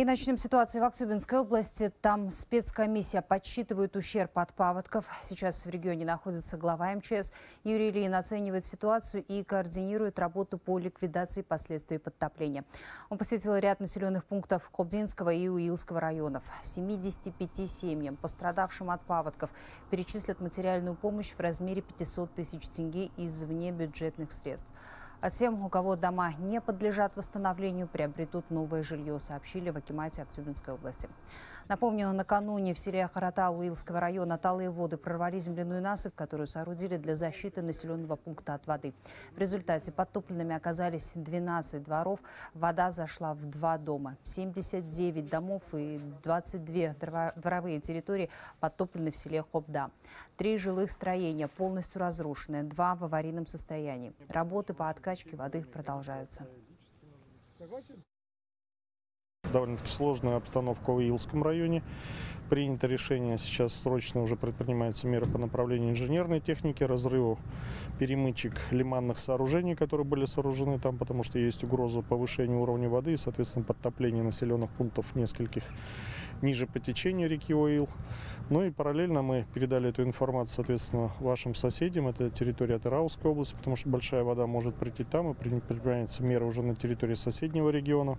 И начнем с ситуации в Актюбинской области. Там спецкомиссия подсчитывает ущерб от паводков. Сейчас в регионе находится глава МЧС. Юрий Ильин оценивает ситуацию и координирует работу по ликвидации последствий подтопления. Он посетил ряд населенных пунктов Кобдинского и Уилского районов. 75 семьям, пострадавшим от паводков, перечислят материальную помощь в размере 500 тысяч тенге из внебюджетных средств. А тем, у кого дома не подлежат восстановлению, приобретут новое жилье, сообщили в Акимате Актюбинской области. Напомню, накануне в селе Харатал Уилского района талые воды прорвали земляную насыпь, которую соорудили для защиты населенного пункта от воды. В результате подтопленными оказались 12 дворов. Вода зашла в два дома. 79 домов и 22 дворовые территории подтоплены в селе Хобда. Три жилых строения полностью разрушены, два в аварийном состоянии. Работы по откачке воды продолжаются довольно-таки сложная обстановка в Уилском районе. Принято решение, сейчас срочно уже предпринимаются меры по направлению инженерной техники, разрыву перемычек лиманных сооружений, которые были сооружены там, потому что есть угроза повышения уровня воды и, соответственно, подтопления населенных пунктов нескольких ниже по течению реки Уил. Ну и параллельно мы передали эту информацию, соответственно, вашим соседям. Это территория Тараусской области, потому что большая вода может прийти там и предпринимаются меры уже на территории соседнего региона.